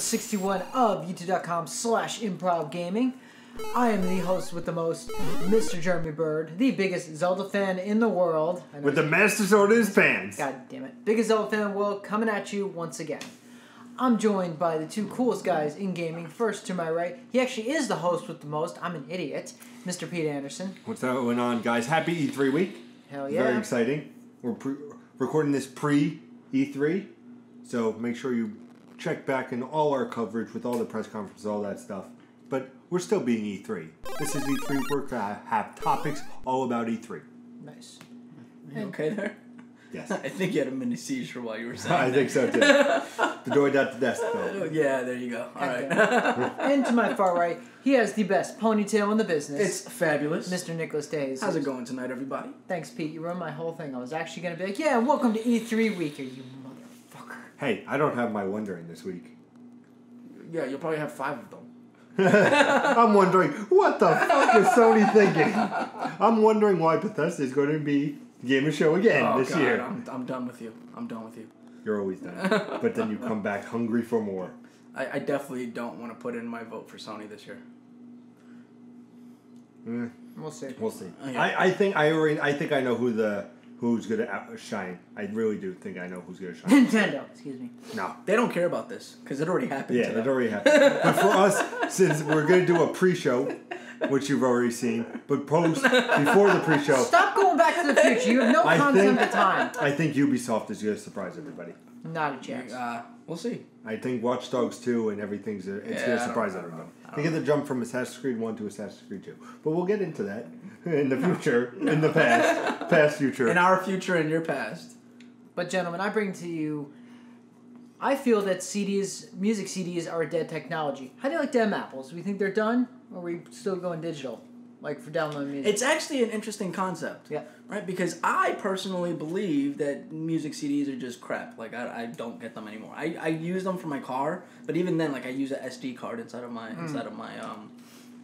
61 of youtube.com slash improv gaming. I am the host with the most, Mr. Jeremy Byrd, the biggest Zelda fan in the world. With the Master Sword in his pants. God damn it. Biggest Zelda fan in the world coming at you once again. I'm joined by the two coolest guys in gaming. First to my right, he actually is the host with the most. I'm an idiot. Mr. Pete Anderson. What's going on, guys? Happy E3 week. Hell yeah. Very exciting. We're pre- recording this pre E3, so make sure you check back in all our coverage with all the press conferences, all that stuff. But we're still being E3. This is E3. We're gonna have topics all about E3. Nice. You okay there? Yes, I think you had a mini seizure while you were saying I that. think so too. the door at the desk, though. Oh, yeah, there you go. All right. and to my far right, he has the best ponytail in the business. it's fabulous. Mr. Nicholas Days. How's it going tonight, everybody? Thanks, Pete. You ruined my whole thing. I was actually gonna be like, "Yeah, welcome to E3 week, Are you motherfucker." Hey, I don't have my wondering this week. Yeah, you'll probably have five of them. I'm wondering what the fuck is Sony thinking. I'm wondering why Bethesda is going to be Gamer Show again oh, this God, year. I'm, I'm done with you. I'm done with you. You're always done, but then you come back hungry for more. I, I definitely don't want to put in my vote for Sony this year. Eh, We'll see. we'll see. Okay. I, I think I already I think I know who the who's gonna out- shine. I really do think I know who's gonna shine. Nintendo. Excuse me. No. They don't care about this because it already happened. Yeah, to that them. already happened. But for us, since we're gonna do a pre-show, which you've already seen, but post before the pre-show, Stop going back to the future. You have no I concept think- of time. I think Ubisoft is gonna surprise everybody. Not a chance. Uh, we'll see. I think Watch Dogs 2 and everything's a, it's Yeah, gonna surprise I don't everybody. know. I Think of the jump from Assassin's Creed 1 to Assassin's Creed 2. But we'll get into that in the future, in the past, past future. In our future and your past. But gentlemen, I bring to you. I feel that CDs, music CDs, are a dead technology. How do you like them apples? Do we think they're done, or are we still going digital, like for downloading music? It's actually an interesting concept. Yeah. Right? Because I personally believe that music CDs are just crap. Like, I, I don't get them anymore. I, I use them for my car, but even then, like, I use an SD card inside of my, inside of my, um,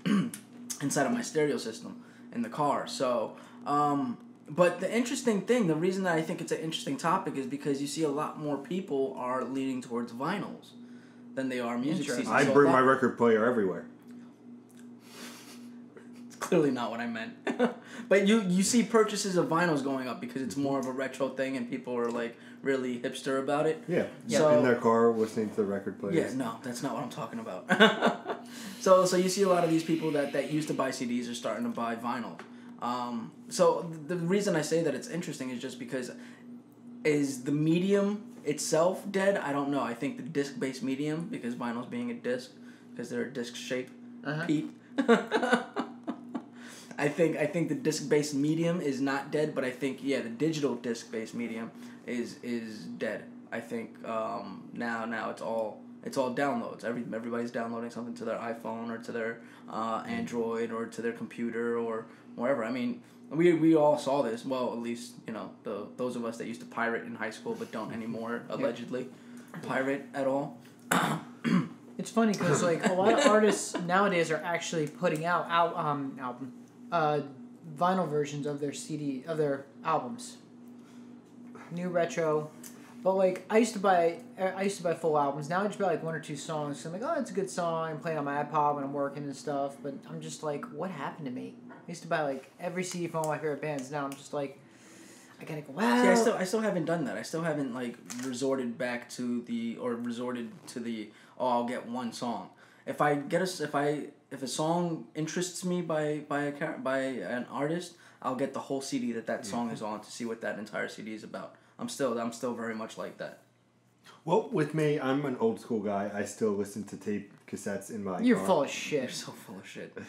inside of my stereo system in the car. So, um, but the interesting thing, the reason that I think it's an interesting topic is because you see a lot more people are leaning towards vinyls than they are music CDs. I So bring lot- my record player everywhere. It's clearly not what I meant. but you you see purchases of vinyls going up because it's more of a retro thing and people are like really hipster about it. Yeah. So- in their car, listening to the record Yeah, no, that's not what I'm talking about. so so you see a lot of these people that, that used to buy CDs are starting to buy vinyl. Um, so the reason I say that it's interesting is just because is the medium itself dead? I don't know. I think the disc based medium because vinyl's being a disc because they're a disc shape. Uh-huh. I think I think the disc based medium is not dead, but I think yeah the digital disc based medium is is dead. I think um, now now it's all it's all downloads. Every everybody's downloading something to their iPhone or to their uh, Android or to their computer or wherever. I mean, we, we all saw this. Well, at least you know the those of us that used to pirate in high school but don't anymore allegedly pirate at all. It's funny because like a lot of artists nowadays are actually putting out al- um album, uh, vinyl versions of their CD of their albums. New retro, but like I used to buy I used to buy full albums. Now I just buy like one or two songs. So I'm like, oh, it's a good song. I'm playing on my iPod when I'm working and stuff. But I'm just like, what happened to me? I used to buy like every CD from all my favorite bands. Now I'm just like, I gotta go. Wow. See, I still I still haven't done that. I still haven't like resorted back to the or resorted to the oh I'll get one song. If I get a if I if a song interests me by by a char- by an artist, I'll get the whole CD that that mm-hmm. song is on to see what that entire CD is about. I'm still I'm still very much like that. Well, with me, I'm an old school guy. I still listen to tape cassettes in my You're car. full of shit. You're shit. so full of shit.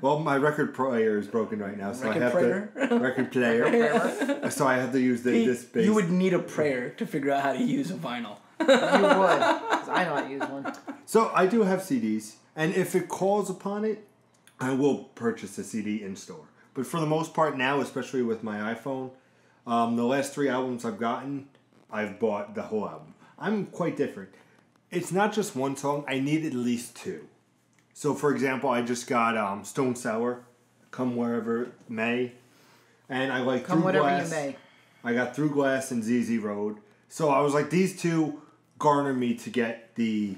Well, my record player is broken right now, so Record I have player? to record player. Uh, so I have to use the Pete, this base. you would need a prayer to figure out how to use a vinyl. You would. 'cause I know how to use one. So I do have CDs, and if it calls upon it, I will purchase a CD in store. But for the most part now, especially with my iPhone, um, the last three albums I've gotten, I've bought the whole album. I'm quite different. It's not just one song. I need at least two. So, for example, I just got um, Stone Sour, Come Wherever May, and I like Come Through whatever Glass. you may. I got Through Glass and ZZ Road. So I was like, these two garner me to get the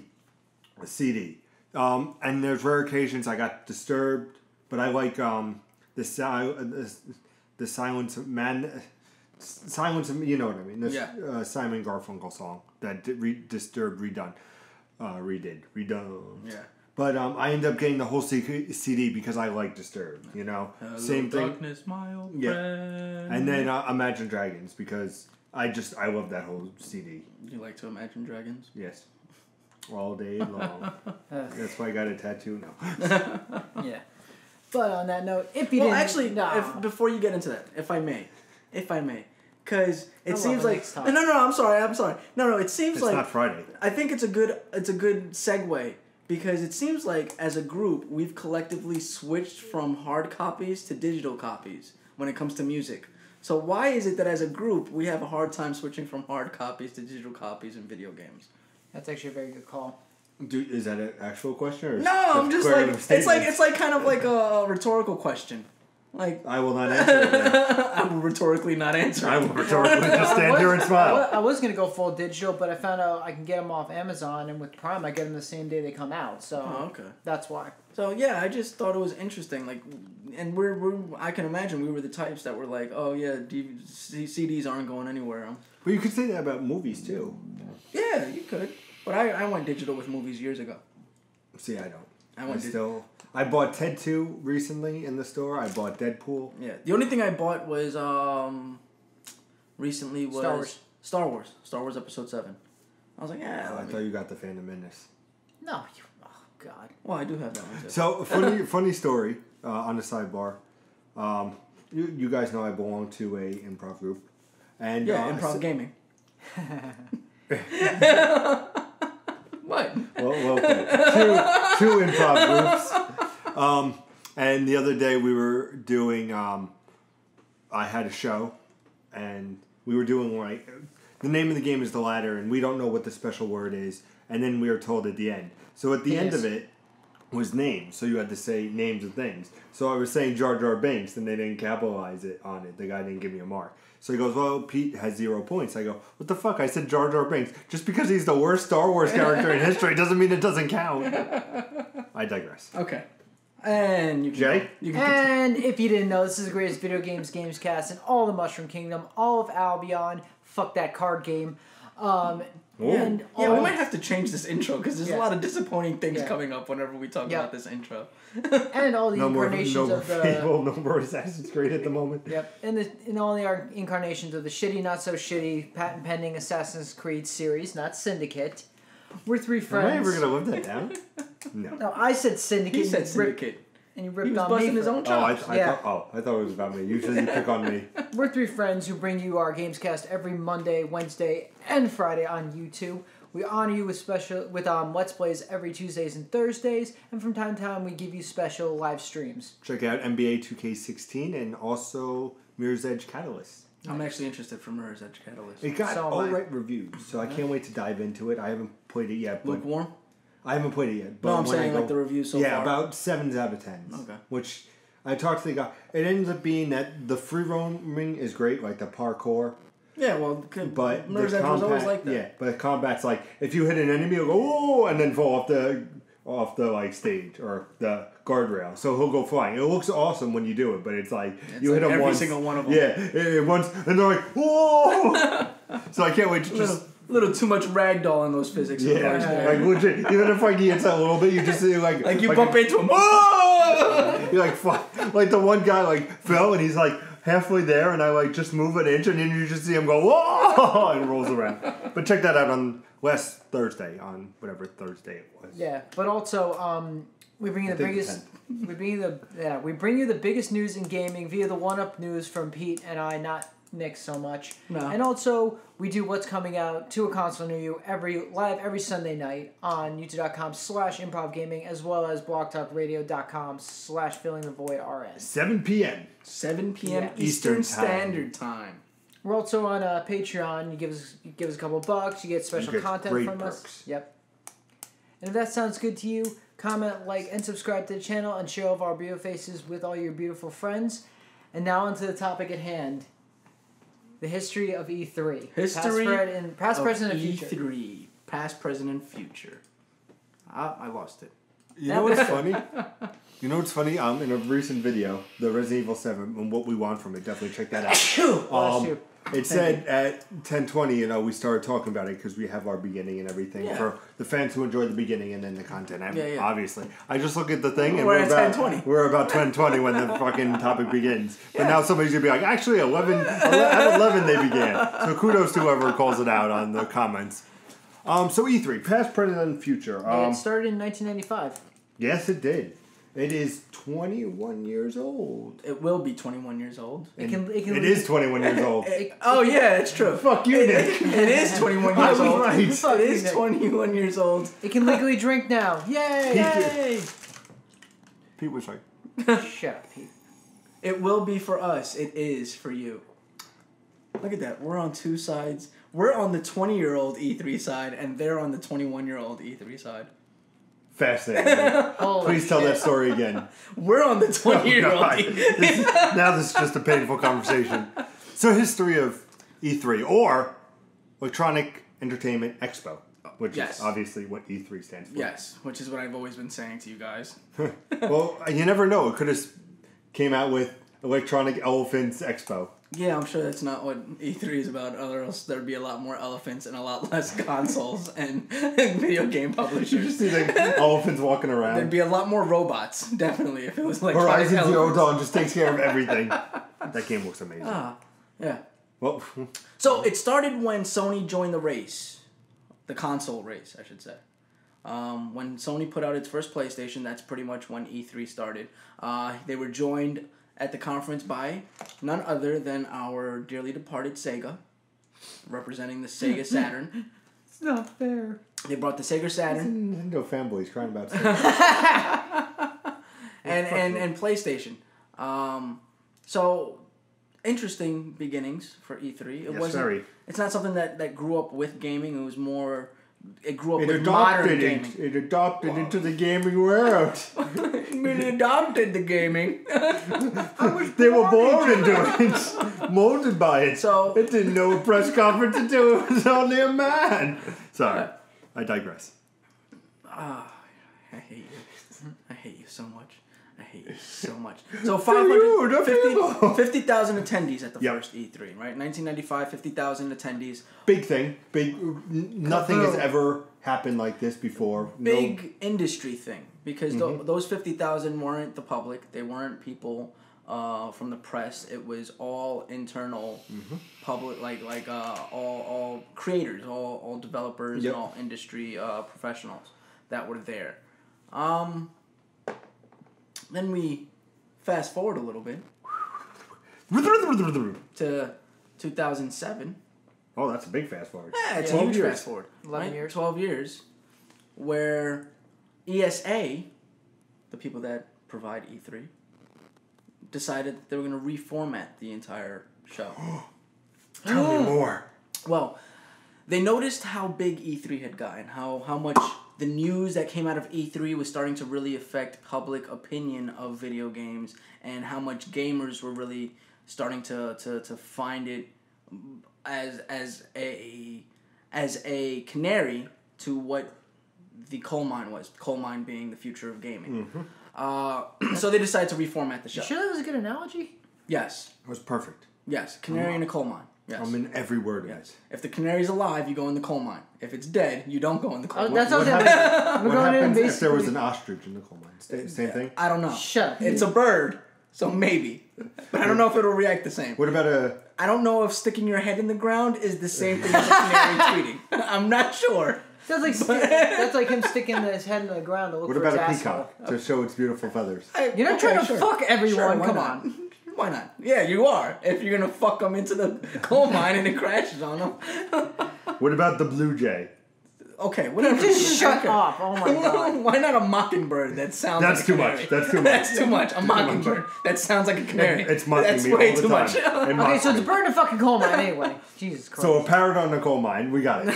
CD. Um, and there's rare occasions I got disturbed, but I like um, the si- the, the silence of man, silence of you know what I mean. This Yeah. uh, Simon Garfunkel song that di- re- disturbed redone, uh, redid redone. Yeah. But um, I ended up getting the whole C- CD because I like Disturbed. You know, same thing. Darkness, my old Yeah. friend. And then uh, Imagine Dragons because I just I love that whole CD. you like to imagine dragons? Yes, all day long. That's why I got a tattoo now. yeah. But on that note, if you Well, didn't, actually, no. if, before you get into that, if I may, if I may, because it love seems like no, no, no. I'm sorry. I'm sorry. No, no. It seems It's like not Friday. I think it's a good it's a good segue because it seems like as a group we've collectively switched from hard copies to digital copies when it comes to music. So why is it that as a group we have a hard time switching from hard copies to digital copies in video games? That's actually a very good call. Dude, is that an actual question or? No, I'm just like declarative it's like it's like kind of like a rhetorical question. Like I will not answer it. I will rhetorically not answer. I will rhetorically just stand here and smile. I was gonna go full digital, but I found out I can get them off Amazon, and with Prime, I get them the same day they come out. So Oh, okay. that's why. So yeah, I just thought it was interesting. Like, and we're, we're I can imagine we were the types that were like, oh yeah, D- C- CDs aren't going anywhere. But you could say that about movies too. Yeah, you could. But I, I went digital with movies years ago. See, I don't. I I went di- still. I bought Ted Two recently in the store. I bought Deadpool. Yeah. The only thing I bought was um, recently was Star Wars. Star Wars. Star Wars Episode Seven. I was like, yeah. Oh, I let me- thought you got the Phantom Menace. No, you, oh God. Well, I do have that one too. So funny, funny story uh, on the sidebar. Um, you, you guys know I belong to a improv group, and yeah, uh, improv so- gaming. what? well, okay. two, two improv groups. Um, and the other day we were doing. Um, I had a show, and we were doing like the name of the game is the ladder, and we don't know what the special word is, and then we are told at the end. So at the end of it was names, so you had to say names of things. So I was saying Jar Jar Binks, and they didn't capitalize it on it. The guy didn't give me a mark. So he goes, "Well, Pete has zero points." I go, "What the fuck?" I said Jar Jar Binks. Just because he's the worst Star Wars character in history doesn't mean it doesn't count. I digress. Okay. And you can Jay? You can continue. And if you didn't know, this is the greatest video games games cast in all the Mushroom Kingdom, all of Albion. Fuck that card game. Um, Ooh. and Yeah, we might have to change this intro because there's Yeah. a lot of disappointing things Yeah. coming up whenever we talk Yeah. about this intro. and all the No more, incarnations no more of the Fable, no more Assassin's Creed at the moment. Yep, and the in all the incarnations of the shitty, not so shitty, patent pending Assassin's Creed series, not Syndicate. We're three friends. Am friends. I ever gonna live that down? No. No, I said Syndicate. He said syndicate. And you He ripped was on me. busting his for- own Oh, I, chops. I Yeah. thought. Oh, I thought it was about me. Usually you pick on me. We're three friends who bring you our Gamescast every Monday, Wednesday, and Friday on YouTube. We honor you with special with um Let's Plays every Tuesdays and Thursdays, and from time to time we give you special live streams. Check out NBA 2K16 and also Mirror's Edge Catalyst. I'm actually interested for Mirror's Edge Catalyst. It got So am all I. right reviews, so I can't wait to dive into it. I haven't played it yet, but Lukewarm? I haven't played it yet. But No, I'm saying go- like the reviews so yeah, far. about sevens out of tens. Okay. Which I talked to the guy. It ends up being that the free roaming is great, like the parkour, Yeah, well, but Mirror's the combat, always like that. yeah, but the combat's like if you hit an enemy, it'll go oh, and then fall off the off the like stage or the guardrail. So he'll go flying. It looks awesome when you do it, but it's like you like hit him every once, single one of them. Yeah, it, it once, and they're like whoa. so I can't wait to Little, just. little too much ragdoll in those physics. of Yeah, course, there. like legit. Even if like he hits that a little bit, you just see like Like you bump into him. Oh! you're like fly, like the one guy like fell and he's like halfway there, and I like just move an inch, and then you just see him go whoa and rolls around. But check that out on last Thursday on whatever Thursday it was. Yeah, but also um, we bring you the the biggest. We bring you the yeah. We bring you the biggest news in gaming via the One Up news from Pete and I, not Nick so much. No. And also we do what's coming out to a console near you every live every Sunday night on youtube.com slash improv gaming as well as blogtalkradio.com slash filling the void rs. 7 p.m. 7 p.m. Yeah. Eastern, Eastern. Standard Time. We're also on uh, Patreon. You give us you give us a couple bucks. You get special get content great from us. Yep. And if that sounds good to you, comment, like, and subscribe to the channel and share all of our beautiful faces with all your beautiful friends. And now onto the topic at hand: the history of E3. History past, pre- and past Of present, and future. E3. Past, present, and future. I, I lost it. You know what's funny? You know what's funny? Um, in a recent video, the Resident Evil Seven and what we want from it, definitely check that out. Bless Um, you. It said at ten twenty, you know, we started talking about it because we have our beginning and everything Yeah. for the fans who enjoy the beginning and then the content. I- Yeah, yeah. Obviously, I just look at the thing and We're we're, at about 10:20. we're about ten twenty when the fucking topic begins. But now somebody's gonna be like, actually, eleven at eleven they began. So kudos to whoever calls it out on the comments. Um, so E three, past, present, and future. Um, it started in 1995. yes, it did. It is twenty one years old. It will be 21 years old. It can. It can. It is 21 years old. oh yeah, it's true. Fuck you, Nick. It is 21 I years was old. right. Fuck It you, is Nick. 21 years old. It can legally drink now. Yay! Yay! Pete was right. Shut up, Pete. It will be for us. It is for you. Look at that. We're on two sides. We're on the 20 year old E3 side, and they're on the 21 year old E3 side. Fascinating. Please tell shit. that story again. We're on the 20 year old. Oh, God. Now this is just a painful conversation. So history of E3 or Electronic Entertainment Expo, which Yes. is obviously what E3 stands for. Yes, which is what I've always been saying to you guys. Well, you never know. It could have came out with Electronic Elephants Expo. Yeah, I'm sure that's not what E3 is about, or else there'd be a lot more elephants and a lot less consoles and, and video game publishers. just see the elephants walking around. There'd be a lot more robots, definitely, if it was like Horizon Zero. Dawn just takes care of everything. That game looks amazing. Ah, yeah. Well, So it started when Sony joined the race, the console race, I should say. Um, when Sony put out its first PlayStation, that's pretty much when E3 started. Uh, they were joined at the conference by none other than our dearly departed Sega, representing the Sega Saturn. It's not fair. They brought the Sega Saturn Nintendo fanboys crying about stuff. and, and, and PlayStation. Um, so interesting beginnings for E3. It Yes, wasn't. very. It's not something that, that grew up with gaming. It was more. It grew up It with modern adopted gaming. it. It adopted into the gaming world. it adopted the gaming. They were born into it, molded by it. So- it didn't know a press conference to do. It was only a man. Sorry, I digress. Ah, I hate you. I hate you so much. I hate you so much. So you, the 550 50,000 attendees at the Yep. first E3, right? 1995, 50,000 attendees. Big thing. Big. Nothing has Kaboom. ever happened like this before. No- Big industry thing because Mm-hmm. tho- those 50,000 weren't the public. They weren't people uh, from the press. It was all internal Mm-hmm. public, like like uh, all, all creators, all, all developers, Yep. and all industry uh, professionals that were there. Um, then we fast forward a little bit to 2007. Oh, that's a big fast forward. Yeah, it's Yeah. a huge 12 years. fast forward. 11 right? years. 12 years. Where ESA, the people that provide E3, decided that they were going to reformat the entire show. Tell me more. well, they noticed how big E3 had gotten, how, how much the news that came out of E3 was starting to really affect public opinion of video games, and how much gamers were really starting to, to, to find it as as a as a canary to what the coal mine was. Coal mine being the future of gaming. Uh, so they decided to reformat the show. You sure that was a good analogy? Yes, It was perfect. yes, canary in a coal mine. Yes. I'm in every word of yes. it. If the canary's alive, you go in the coal mine. If it's dead, you don't go in the coal Oh, mine. that's What what I'm happens, We're what going in happens if there was an ostrich in the coal mine? Same, same thing? I don't know. Shut up. It's a bird, so maybe. But I don't know if it'll react the same. What about a I don't know if sticking your head in the ground is the same thing as a canary tweeting. I'm not sure. That's like sti- that's like him sticking his head in the ground to look what for about a his peacock asshole. to oh. show its beautiful feathers? You're not Okay, trying to sure. fuck everyone. Sure, why Come not? on. Why not? Yeah, you are. If you're gonna fuck them into the coal mine and it crashes on them. What about the blue jay? Okay, whatever. Just shut Okay. up. Oh my god. Why not a mockingbird that sounds That's like too canary? much. That's too much. That's too much. A mockingbird that sounds like a canary. It's mocking That's me way all the too time. much. Okay, so it's me. burn a fucking coal mine anyway. Jesus Christ. So a parrot on a coal mine. We got it.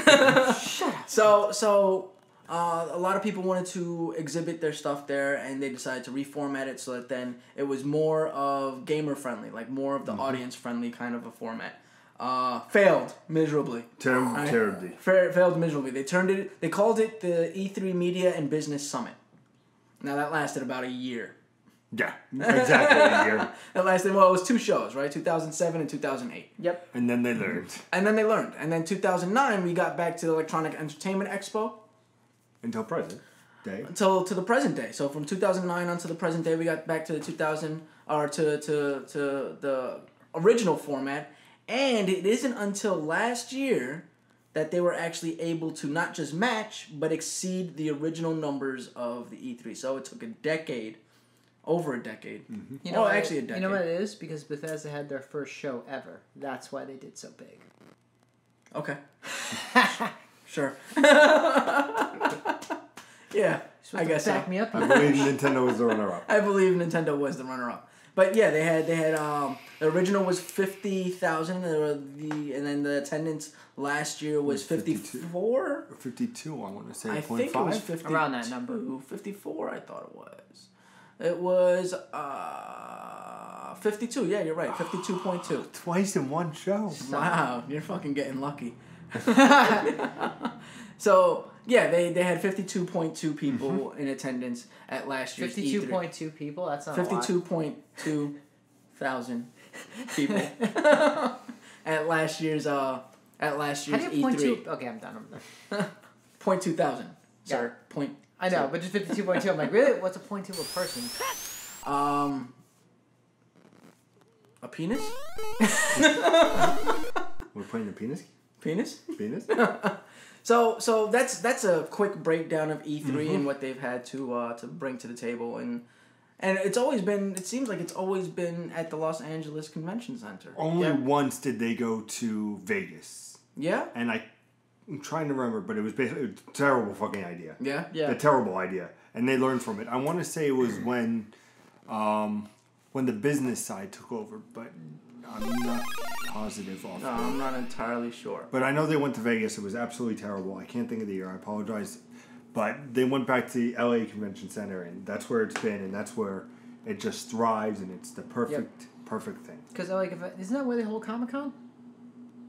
Shut up. So so uh, a lot of people wanted to exhibit their stuff there, and they decided to reformat it so that then it was more of gamer friendly, like more of the audience friendly kind of a format. Uh, failed miserably. Ter- I- terribly. Fa- failed miserably. They turned it. They called it the E3 Media and Business Summit. Now that lasted about a year. Yeah, exactly a year. That lasted well. It was two shows, right? 2007 and 2008. Yep. And then they learned And then they learned. And then 2009 we got back to the Electronic Entertainment Expo until present day. until to the present day. So from 2009 until the present day, we got back to the 2000 or to to to the original format. And it isn't until last year that they were actually able to not just match but exceed the original numbers of the E3. So it took a decade, over a decade. Mm-hmm. You know, oh, what- actually a decade. You know what it is? Because Bethesda had their first show ever. That's why they did so big. Okay. sure. yeah, I guess so. back me up. I believe Nintendo was the runner-up. I believe Nintendo was the runner-up. But yeah, they had they had um the original was fifty thousand. The and then the attendance last year was fifty 52. four. Fifty-two, I want to say. I point think it was five? fifty Around that number. 54, I thought it was. It was uh fifty two. Yeah, you're right. Fifty two point two. Twice in one show. Wow, you're fucking getting lucky. so yeah, they, they had fifty two point two people Mm-hmm. in attendance at last year's E Fifty-two point two people. That's not. Fifty-two point two thousand people at last year's uh at last year's do you E two? three. Okay, I'm done. I'm done. Point two thousand. Sir. Point. I know, but just fifty-two point two. I'm like, really? What's a point two of a person? Um. A penis. We're playing the penis. Penis. Penis. So so that's that's a quick breakdown of E 3 Mm-hmm. and what they've had to uh, to bring to the table and and it's always been it seems like it's always been at the Los Angeles Convention Center. Only Yeah. once did they go to Vegas, Yeah. and I, I'm trying to remember, but it was basically a terrible fucking idea. Yeah. Yeah. a terrible idea, and they learned from it. I want to say it was when, um, when the business side took over, but I'm not positive off. No, I'm not entirely sure. But I know they went to Vegas. It was absolutely terrible. I can't think of the year. I apologize, but they went back to the LA Convention Center, and that's where it's been, and that's where it just thrives, and it's the perfect, perfect thing. Because like, if I, isn't that where they hold Comic Con?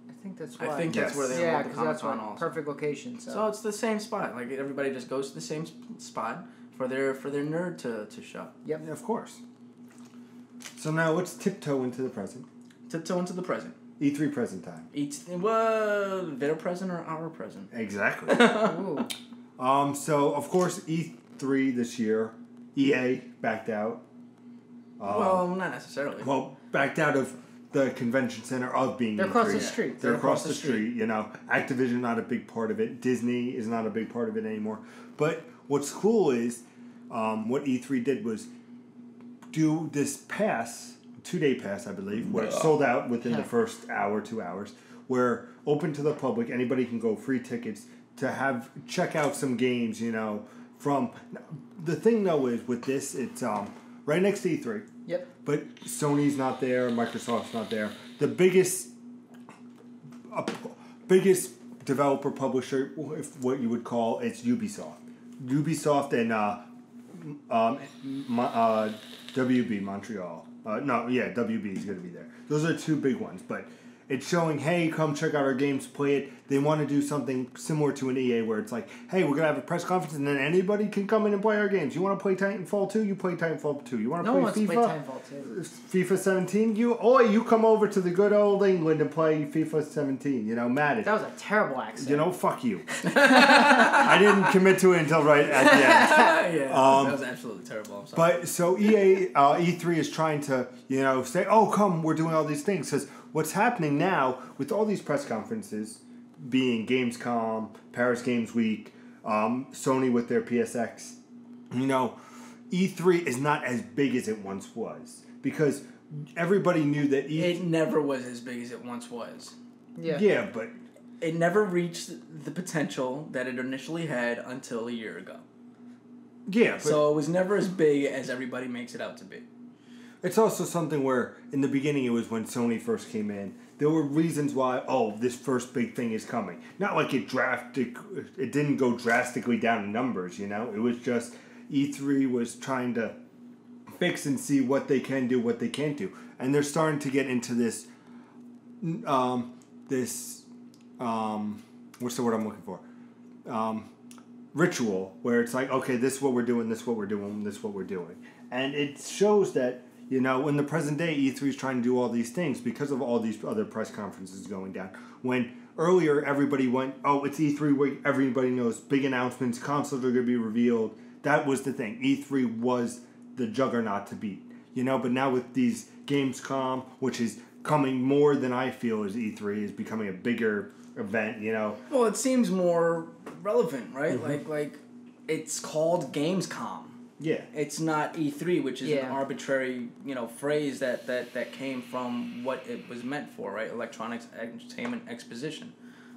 I think that's I why. think that's Yes. where they yeah, hold the because that's Comic-Con what also. perfect location. So, So it's the same spot. Like everybody just goes to the same spot for their for their nerd to, to show. Yeah, of course. So now let's tiptoe into the present. Tiptoe into the present. E3 present time. Each well, their present or our present. Exactly. Um. So of course E3 this year, EA backed out. Um, well, not necessarily. well, backed out of the convention center of being They're E3. across the street. They're across the street. You know, Activision not a big part of it. Disney is not a big part of it anymore. But what's cool is, um, what E3 did was do this pass, two day pass, I believe, where it sold out within the first hour, two hours, where open to the public, anybody can go free tickets to have check out some games. You know, from the thing though is with this, it's um, right next to E3. Yep. But Sony's not there, Microsoft's not there. The biggest, uh, biggest developer publisher, if what you would call, it's Ubisoft. Ubisoft and uh, um, Mo- uh, WB Montreal. Uh, no, yeah, WB is going to be there. Those are two big ones, but it's showing, hey, come check out our games, play it. They want to do something similar to an EA where it's like, hey, we're going to have a press conference and then anybody can come in and play our games. You want to play Titanfall 2? You play Titanfall 2. You want to No one play wants to FIFA? play Timefall too. FIFA 17, you oi, you come over to the good old England and play FIFA 17. You know, Madden. That was a terrible accent. You know, fuck you. I didn't commit to it until right at the end. yeah, Um, that was absolutely terrible. I'm sorry. But so EA, uh, E3 is trying to, you know, say, oh, come, we're doing all these things. Because what's happening now with all these press conferences, being Gamescom, Paris Games Week, um, Sony with their PSX, you know, E3 is not as big as it once was. Because everybody knew that E3. it never was as big as it once was. yeah. yeah, but It never reached the potential that it initially had until a year ago. yeah, but So it was never as big as everybody makes it out to be. It's also something where in the beginning it was when Sony first came in. There were reasons why oh this first big thing is coming. Not like it drastic it didn't go drastically down in numbers, you know. It was just E3 was trying to fix and see what they can do, what they can't do. And they're starting to get into this um, this um, what's the word I'm looking for? Um, ritual where it's like, okay, this is what we're doing, this is what we're doing, this is what we're doing. And it shows that, you know, in the present day, E3 is trying to do all these things because of all these other press conferences going down. When earlier everybody went, oh, it's E3 where everybody knows big announcements, consoles are going to be revealed. That was the thing. E3 was the juggernaut to beat, you know, but now with these Gamescom, which is coming more than I feel as E3 is becoming a bigger event, you know. Well, it seems more relevant, right? Mm-hmm. Like like it's called Gamescom. Yeah. It's not E3, which is an arbitrary, you know, phrase that, that, that came from what it was meant for, right? Electronics Entertainment Exposition.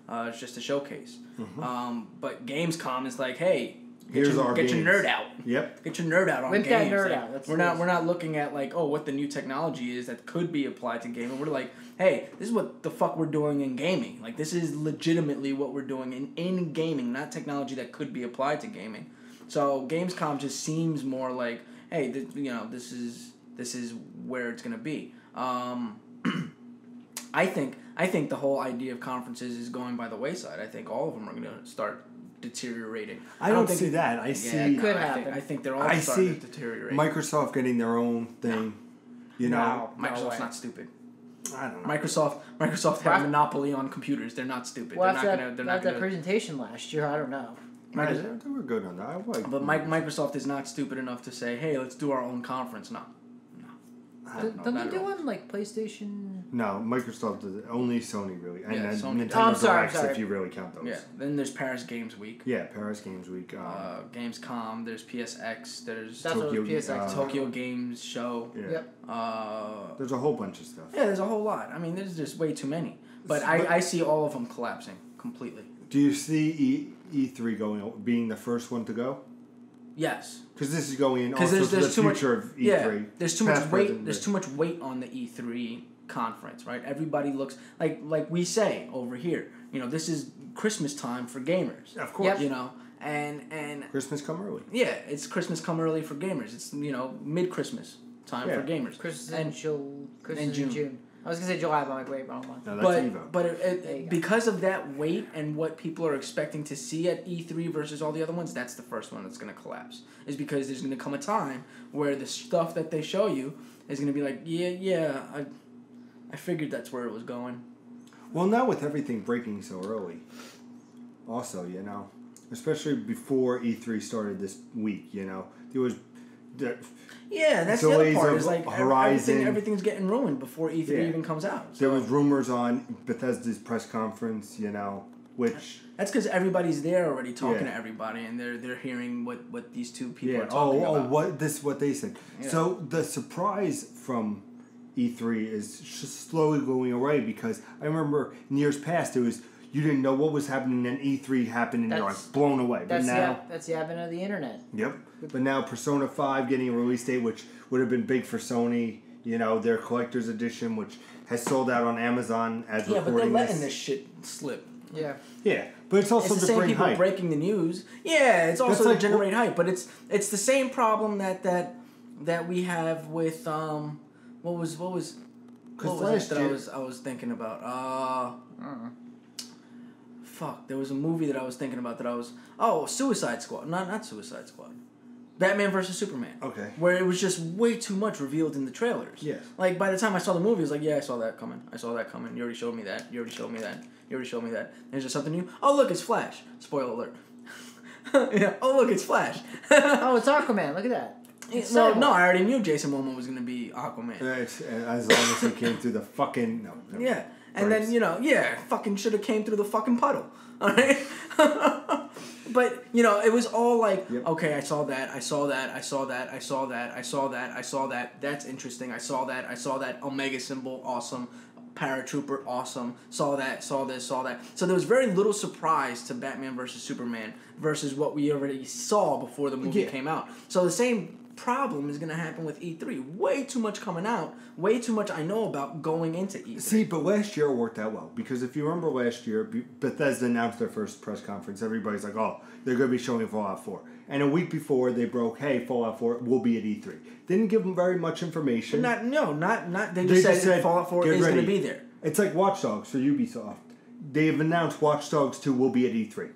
Uh, it's just a showcase. Um, but Gamescom is like, hey, get, Here's your, our get your nerd out. Yep. Get your nerd out on Whip that games. nerd Like, out, that's we're what it not we're not looking at like oh what the new technology is that could be applied to gaming. We're like, hey, this is what the fuck we're doing in gaming. Like this is legitimately what we're doing in, in gaming, not technology that could be applied to gaming. So Gamescom just seems more like, hey, th- you know, this is this is where it's gonna be. Um, I think I think the whole idea of conferences is going by the wayside. I think all of them are gonna start deteriorating. I don't think see it- that. I yeah, see no, Could I think, happen. I think they're all I starting see to deteriorate. Microsoft getting their own thing. You know, No. Microsoft's way. not stupid. I don't know. Microsoft Microsoft had a monopoly on computers. They're not stupid. Well, they're after not that, gonna. They're after not that gonna. presentation last year, I don't know. Yeah, Microsoft- they were good on that. I like. But Mike, Microsoft is not stupid enough to say, "Hey, let's do our own conference." No, I Don't, don't don't they do one like PlayStation? No, Microsoft does it. Only Sony really, and Yeah, then Sony Nintendo. Oh, I'm sorry, I'm sorry. if you really count those. yeah. Then there's Paris Games Week, Yeah, Paris Games Week. Um, uh, Gamescom. There's PSX. There's That's Tokyo, it was PSX. uh, Tokyo Games Show. yeah. Yep. Uh, There's a whole bunch of stuff. yeah, there's a whole lot. I mean, there's just way too many. But But- I, I see all of them collapsing completely. Do you see E E3 going being the first one to go? Yes. Because this is going in Because also there's to the too much future of E3. yeah there's too much weight there's too much weight on the E3 conference right everybody looks like like we say over here you know this is Christmas time for gamers Of course. Yep. you know and and Christmas come early. yeah it's Christmas come early for gamers it's you know mid Christmas time Yeah. for gamers Christmas And- in June. Christmas in in June. June. I was gonna say July, but I'm like, wait, wrong one. No, that's but Evo. but it, it- There because of that weight and what people are expecting to see at E3 versus all the other ones, that's the first one that's going to collapse. Is because there's going to come a time where the stuff that they show you is going to be like, yeah, yeah, I, I figured that's where it was going. Well, now with everything breaking so early, also, you know, especially before E3 started this week, you know, there was. The, Yeah, that's the other part. of Is like ev- Horizon. everything, everything's getting ruined before E3 Yeah. even comes out. there was rumors on Bethesda's press conference, you know, which. that's because everybody's there already talking Yeah. to everybody, and they're they're hearing what, what these two people Yeah. are talking Oh, oh about. oh, what this what they said. Yeah. So the surprise from E3 is just slowly going away because I remember in years past it was you didn't know what was happening and E3 happened and you're like blown away. But That's now, the that's the advent of the internet. yep. But now Persona 5 getting a release date, which would have been big for Sony. You know their collector's edition, which has sold out on Amazon as yeah, but they're letting this. this shit slip. Yeah. Yeah, but it's also it's the to same bring people hype. breaking the news. Yeah, it's also That's to like- generate hype, but it's it's the same problem that that that we have with um what was what was Because what was it last that I was I was thinking about uh Uh-uh. fuck there was a movie that I was thinking about that I was oh Suicide Squad not not Suicide Squad Batman versus Superman okay, where it was just way too much revealed in the trailers Yes. like by the time I saw the movie, I was like, yeah, I saw that coming. I saw that coming. You already showed me that. You already showed me that. You already showed me that. There's just something new. Oh look, it's Flash. Spoiler alert. yeah. Oh look, it's Flash. Oh, it's Aquaman. Look at that. It's no, Cyborg. no, I already knew Jason Momoa was gonna be Aquaman. As long as he came through the fucking no. no. Yeah, and Right. then you know, yeah, fucking should have came through the fucking puddle. All right. But you know, it was all like, Yep. okay, I saw that, I saw that, I saw that, I saw that, I saw that, I saw that. That's interesting. I saw that, I saw that. Omega symbol, awesome. Paratrooper, awesome. Saw that, saw this, saw that. So there was very little surprise to Batman versus Superman versus what we already saw before the movie Yeah. came out. So the same problem is going to happen with E3. Way too much coming out. Way too much I know about going into E E3. See, but last year it worked out well because if you remember last year, Bethesda announced their first press conference. Everybody's like, "Oh, they're going to be showing Fallout 4," and a week before they broke, "Hey, Fallout 4 will be at E3." Didn't give them very much information. Not no, not not. They They just, just said, said, Fallout Four is going to be there. It's like Watch Dogs for Ubisoft. They've announced Watch Dogs 2 will be at E3.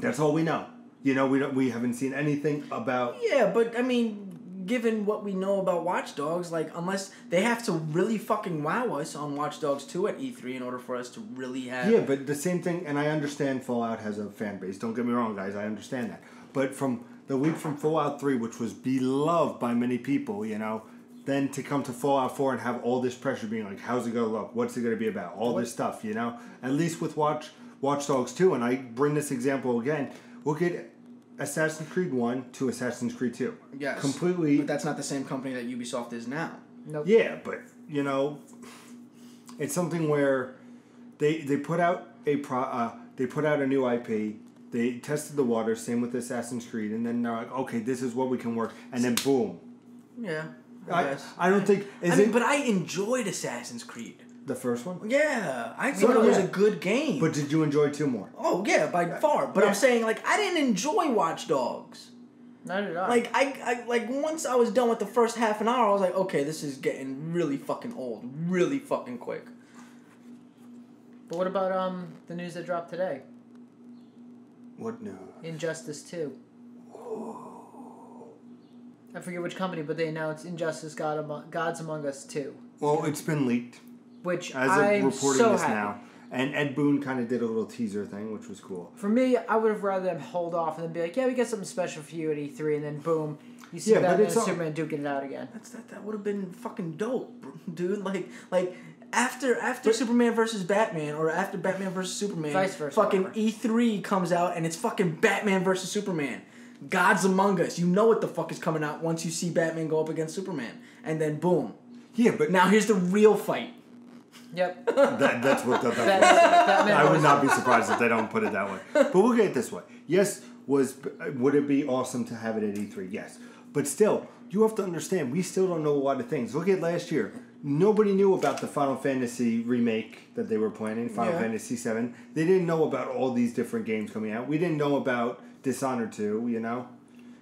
That's all we know. You know, we don't, we haven't seen anything about. Yeah, but I mean, given what we know about Watch Dogs, like unless they have to really fucking wow us on Watch Dogs two at E three in order for us to really have. Yeah, but the same thing, and I understand Fallout has a fan base. Don't get me wrong, guys. I understand that. But from the week from Fallout 3, which was beloved by many people, you know, then to come to Fallout 4 and have all this pressure being like, how's it going to look? What's it going to be about? All this stuff, you know? At least with Watch Watch Dogs 2, and I bring this example again, look at Assassin's Creed 1 to Assassin's Creed 2. Yes. Completely. But that's not the same company that Ubisoft is now. Nope. Yeah, but you know, it's something where they they put out a pro uh, they put out a new IP. They tested the water. Same with Assassin's Creed, and then they're like, okay, this is what we can work, and then boom. Yeah. I, I, guess. I don't think is I mean, it but I enjoyed Assassin's Creed. The first one. Yeah, I So, thought it was yeah. a good game. But did you enjoy two more? oh yeah, by far. But Yeah. I'm saying like I didn't enjoy Watch Dogs. Not at all. Like I, I like once I was done with the first half an hour, I was like, okay, this is getting really fucking old, really fucking quick. but what about um the news that dropped today? What no? Injustice Two. I forget which company, but they announced Injustice God Among, Gods Among Us Two, Well, it's been leaked which as of I'm reporting so this happy. now, and Ed Boon kind of did a little teaser thing, which was cool. For me, I would have rather them hold off and then be like, "Yeah, we got something special for you at E3," and then boom, you see Yeah, but all- Superman duking it out again. That's that. That would have been fucking dope, dude. Like like. After after Superman versus Batman or after Batman versus Superman, Vice versa, fucking. E three comes out and it's fucking Batman versus Superman. Gods Among Us. You know what the fuck is coming out once you see Batman go up against Superman, and then boom. Yeah, but Now here's the real fight. Yep. that, that's what that, that Batman I would not be surprised if they don't put it that way. But we'll get it this way. Yes, was would it be awesome to have it at E3? Yes. But still, you have to understand, we still don't know a lot of things. Look at last year. Nobody knew about the Final Fantasy remake that they were planning, Final Yeah. Fantasy VII. They didn't know about all these different games coming out. We didn't know about Dishonored 2, you know?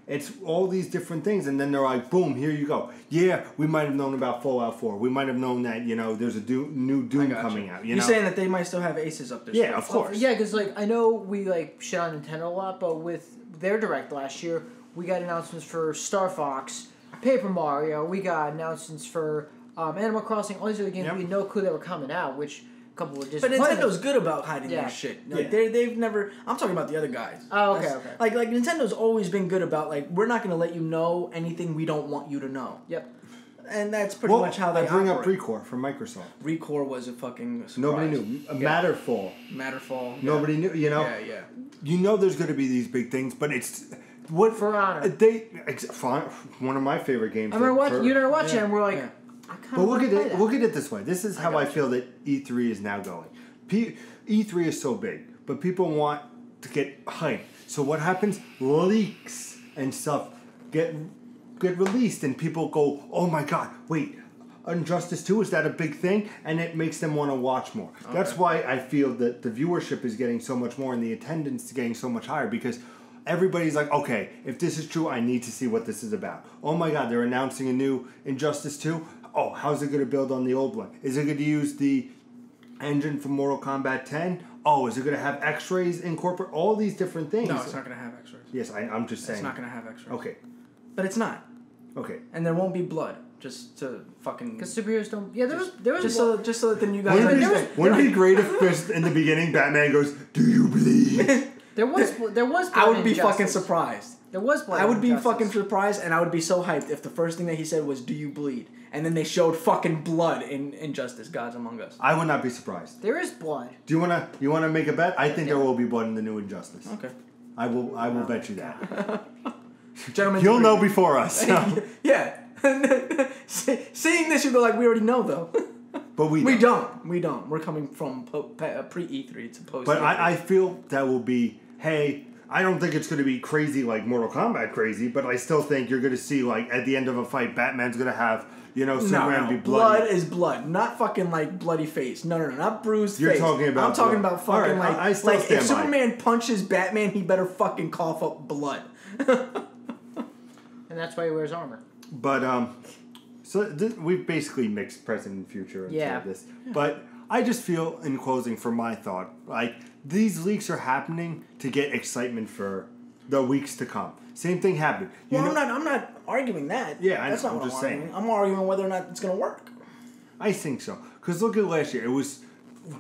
It's all these different things, and then they're like, boom, here you go. Yeah, we might have known about Fallout 4. We might have known that, you know, there's a do- new Doom Gotcha. coming out. You You're know? saying that they might still have aces up their Yeah, sleeve. of course. Yeah, because like I know we like shit on Nintendo a lot, but with their direct last year, we got announcements for Star Fox, Paper Mario. We got announcements for um, Animal Crossing. All these other games Yep. we had no clue they were coming out, which a couple were But. Nintendo's good about hiding Yeah. their shit. Like Yeah. they they've never. I'm talking about the other guys. Oh, okay, That's- okay. Like like Nintendo's always been good about like we're not gonna let you know anything we don't want you to know, Yep. and that's pretty well, much how they I bring operate. up Recore from Microsoft. Recore was a fucking surprise. Nobody knew. A Matterfall. Matterfall. yeah. Nobody knew. You know, Yeah, yeah. you know, there's going to be these big things, but it's what For Honor. They ex- fine, one of my favorite games. I remember watching you and I were watching, Yeah, and we're like, yeah. I kind But look at it. that. Look at it this way. This is how I, got feel that E3 is now going. P- E3 is so big, but people want to get hyped. So what happens? Leaks and stuff get get released, and people go, "Oh my god, wait." Injustice 2 is that a big thing and it makes them want to watch more. That's why I feel that the viewership is getting so much more and the attendance is getting so much higher because everybody's like, okay, if this is true, I need to see what this is about. Oh my god, they're announcing a new Injustice 2. Oh, how's it going to build on the old one? Is it going to use the engine from Mortal Kombat 10? Oh, is it going to have X-rays incorporate all these different things? No, it's not gonna have X-rays. Yes, I, I'm just saying. It's not gonna have X-rays. Okay, But it's not, okay. and there won't be blood. Just to fucking. Because superheroes don't. Yeah, there was there was Just so just so that the new guys. Wouldn't it, understand. be, wouldn't it be great if just in the beginning Batman goes, "Do you bleed?" there was there was. I would in be fucking surprised. There was blood. I would be Justice. fucking surprised, and I would be so hyped if the first thing that he said was "Do you bleed?" and then they showed fucking blood in Injustice: Gods Among Us. I would not be surprised. There is blood. Do you wanna you wanna make a bet? I think there will be blood in the new Injustice. Okay, I will I will bet you that. gentlemen. You'll know before us. so- yeah. Seeing this, you go like, we already know though. But we we don't. don't. We don't. We're coming from po- uh, pre E three to post. But I, I feel that will be hey. I don't think it's going to be crazy like Mortal Kombat crazy, but I still think you're going to see like at the end of a fight, Batman's going to have you know Superman no, be blood bloody. is blood, not fucking like bloody face. No, no, no, not bruised You're face. talking about I'm talking blood. about fucking Alright, like I- I still like stand if by. Superman punches Batman, he better fucking cough up blood. And that's why he wears armor. But um, so th- we've basically mixed present and future into Yeah. this. But I just feel, in closing, for my thought, like these leaks are happening to get excitement for the weeks to come. Same thing happened. You Well, know, I'm not. I'm not arguing that. Yeah, I know, not I'm what just I'm saying. arguing. I'm arguing whether or not it's gonna work. I think so. Because look at last year. It was,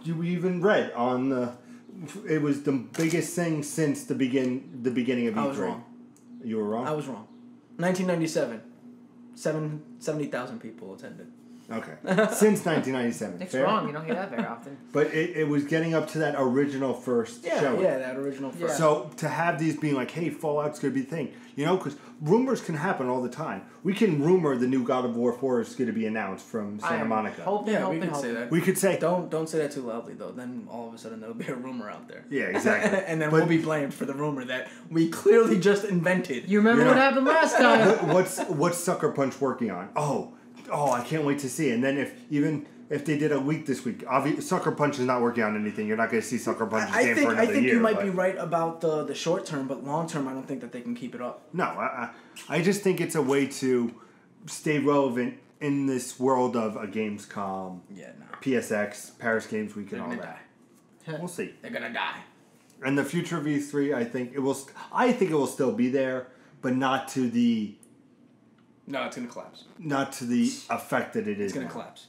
you even read on the, it was the biggest thing since the begin the beginning of E3. I was wrong. You were wrong? I was wrong. 1997, seven seventy thousand people attended. Okay. Since 1997. Nick's Fair? wrong. You don't hear that very often. But it, it was getting up to that original first Yeah, showing. yeah, that original Yeah. first. So to have these being like, hey, Fallout's gonna be the thing, you know, because rumors can happen all the time. We can rumor the new God of War Four is gonna be announced from I Santa am Monica. Hoping, Yeah, we hoping, can hoping. say that. We could say, Don't don't say that too loudly though. Then all of a sudden there'll be a rumor out there. yeah, exactly. and then But- we'll be blamed for the rumor that we clearly just invented. You remember You what happened last time? What- what's what's Sucker Punch working on? Oh, oh, I can't wait to see. And then if even if they did a week this week, obvi- Sucker Punch is not working on anything. You're not going to see Sucker Punch's I game think for I think year. you might but- be right about the the short term, but long term, I don't think that they can keep it up. No, I, I I just think it's a way to stay relevant in this world of a Gamescom, Yeah, no. PSX, Paris Games Week, They're and all that. die. We'll see. They're gonna die. And the future of E3, I think it will. st- I think it will still be there, but not to the No, it's gonna collapse. not to the effect that it is. It's gonna now. collapse.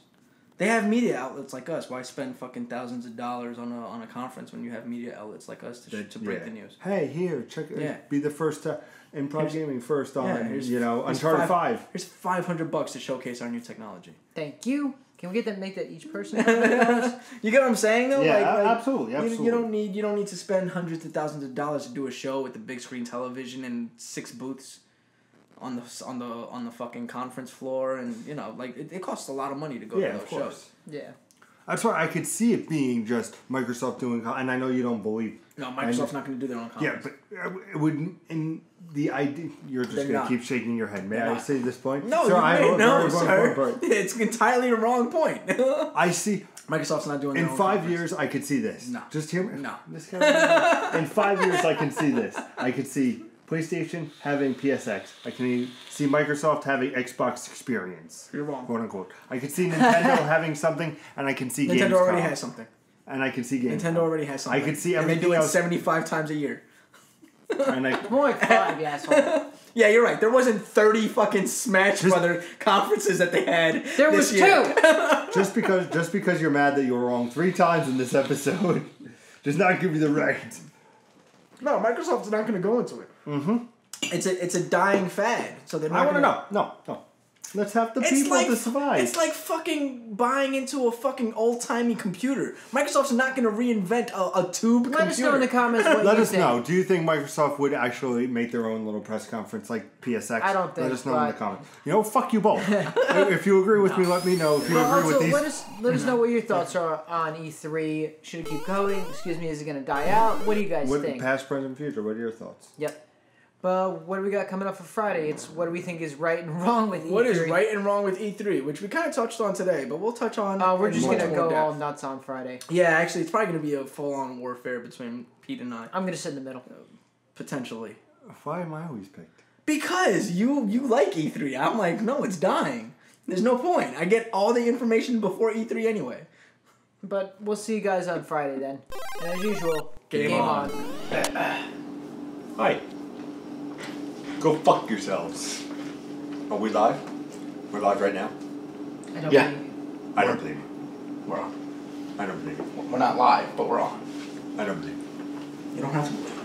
They have media outlets like us. Why spend fucking thousands of dollars on a on a conference when you have media outlets like us to, sh- to break Yeah. the news? Hey, here, check. Uh, yeah. Be the first to improv Here's- gaming first on Yeah, you know here's Uncharted five- Five. Here's five hundred bucks to showcase our new technology. Thank you. Can we get them make that each person? You get what I'm saying though? Yeah, like, like, absolutely, absolutely. You, don't need you don't need to spend hundreds of thousands of dollars to do a show with the big screen television and six booths on the on the on the fucking conference floor and you know like it, it costs a lot of money to go Yeah, to of those course. shows. yeah. That's why I could see it being just Microsoft doing, and I know you don't believe. No, Microsoft's not going to do their own Yeah, but uh, it would in the idea. You're just gonna keep shaking your head. May They're I not. say this point? no, Sir, you I may- a no, very sir. important point. It's entirely the wrong point. I see. Microsoft's not doing their In own five conference. years, I could see this. No. Just hear me. No. This guy- in five years, I can see this. I could see PlayStation having PSX. I can see Microsoft having Xbox Experience. You're wrong. Quote unquote. I can see Nintendo having something, and I can see Nintendo Gamescom. already has something. And I can see Gamescom. Nintendo already has something. I could see and they do everything it else. 75 times a year. And I, More like five, you asshole. Yeah, you're right. There wasn't 30 fucking Smash Just- Brother conferences that they had. There this was year. two. just because just because you're mad that you were wrong three times in this episode does not give you the right. No, Microsoft's not going to go into it. Mm-hmm. It's a it's a dying fad. So they're not I want to know. No, no. Let's have the It's people like to survive. it's like fucking buying into a fucking old timey computer. Microsoft's not going to reinvent a, a tube computer. Let us know in the comments what Let you us think. know. Do you think Microsoft would actually make their own little press conference like PSX? I don't think, Let us know in the comments. You know, fuck you both. if you agree with me, let me know. If you Well, agree also, with these, let us let us know what your thoughts are on E3. Should it keep going? Excuse me, is it gonna die out? What do you guys what, think? past, present, future. What are your thoughts? Yep. But what do we got coming up for Friday? It's what do we think is right and wrong with E3. What is right and wrong with E3, which we kind of touched on today, but we'll touch on. Uh, we're just gonna more go all nuts on Friday. Yeah, actually, it's probably gonna be a full on warfare between Pete and I, I'm gonna sit in the middle. potentially. Why am I always picked? Because you you like E3. I'm like, no, it's dying. There's no point. I get all the information before E3 anyway. But we'll see you guys on Friday then. And as usual, Game game on. on. Hi. Go fuck yourselves. Are we live? We're live right now. I don't Yeah. believe you. I don't believe you. We're on. I don't believe you. We're not live, but we're on. I don't believe you. You don't have to.